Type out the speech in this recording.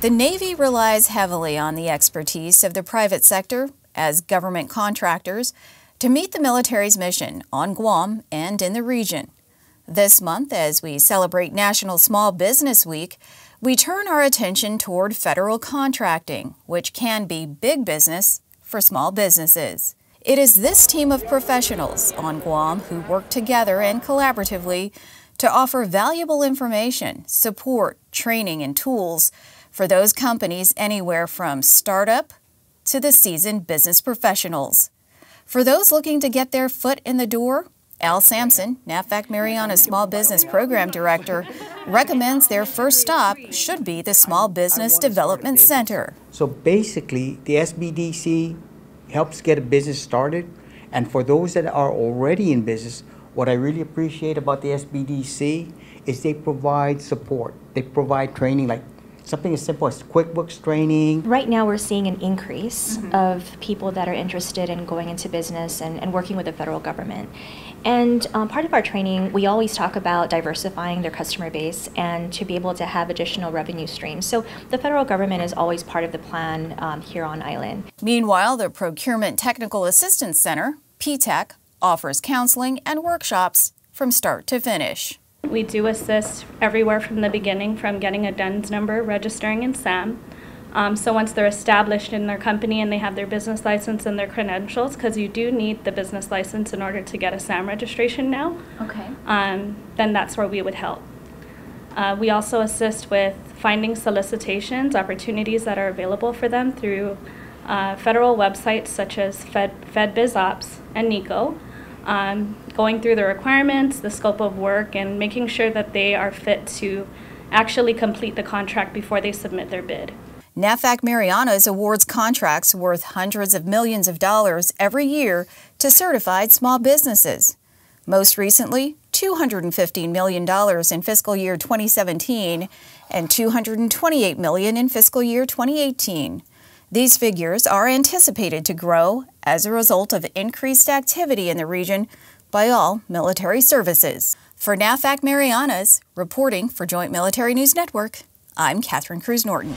The Navy relies heavily on the expertise of the private sector as government contractors to meet the military's mission on Guam and in the region. This month, as we celebrate National Small Business Week, we turn our attention toward federal contracting, which can be big business for small businesses. It is this team of professionals on Guam who work together and collaboratively to offer valuable information, support, training, and tools for those companies anywhere from startup to the seasoned business professionals. For those looking to get their foot in the door, Al Sampson, NAVFAC Marianas Small Business Program Director, recommends their first stop should be the Small Business Development Center. So basically, the SBDC helps get a business started. And for those that are already in business, what I really appreciate about the SBDC is they provide support. They provide training like something as simple as QuickBooks training. Right now, we're seeing an increase mm-hmm. of people that are interested in going into business and, and working with the federal government. And um, part of our training, we always talk about diversifying their customer base and to be able to have additional revenue streams. So the federal government is always part of the plan um, here on island. Meanwhile, the Procurement Technical Assistance Center, PTAC, offers counseling and workshops from start to finish. We do assist everywhere from the beginning, from getting a DUNS number, registering in SAM. Um, so once they're established in their company and they have their business license and their credentials, because you do need the business license in order to get a SAM registration now. Okay. Um, then that's where we would help. Uh, we also assist with finding solicitations, opportunities that are available for them through uh, federal websites such as Fed, FedBizOpps and NECO um, going through the requirements, the scope of work, and making sure that they are fit to actually complete the contract before they submit their bid. NAVFAC Marianas awards contracts worth hundreds of millions of dollars every year to certified small businesses. Most recently, $215 million in fiscal year 2017 and 228 million in fiscal year 2018. These figures are anticipated to grow as a result of increased activity in the region by all military services. For NAVFAC Marianas, reporting for Joint Military News Network, I'm Catherine Cruz Norton.